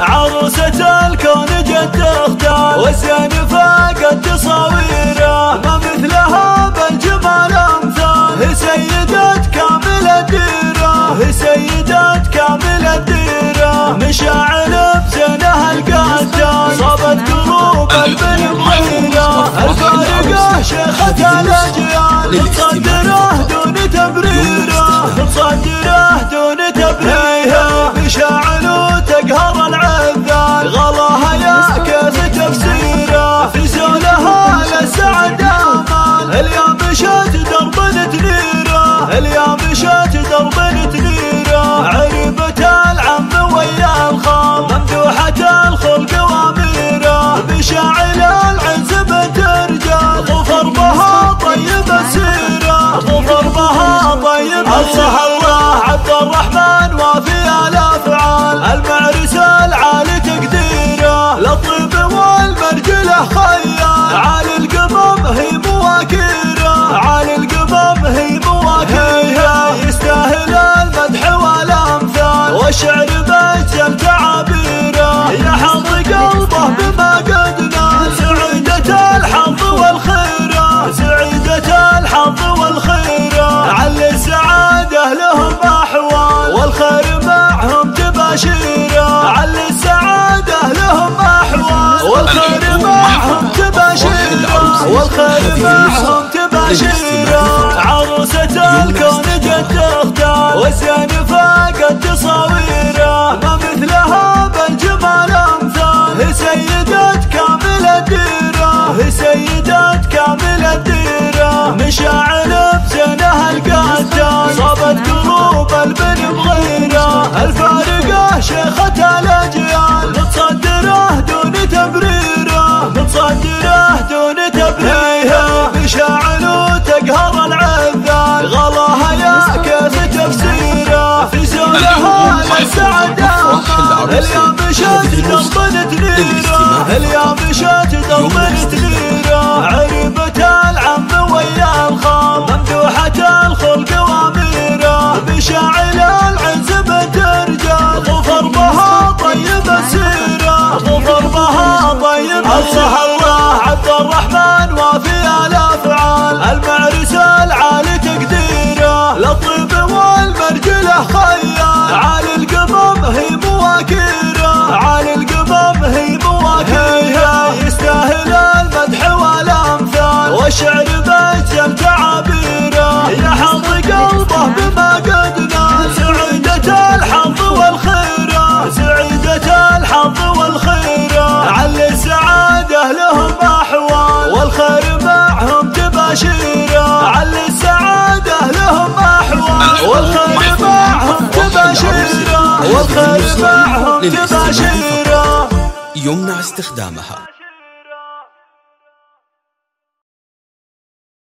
عروسة الكون جد أختار. وسن الله عبد الرحمن. شيرة عروسة الكون جد تختار وزين فاقت تصاويره. ما مثلها بالجمال أمثال. هي سيدة كامل الديرة. هي سيدة كامل الديرة. مشاعر بزينها القتال صابت قلوب البني بغيرة. الفارقة شيخة الأجيال. متصدرة دون تبريرة. متصدرة دون تبريرة. مشاعر هل يا مشات دومنت نيره هل يا مشات تبقى شجرة يمنع استخدامها.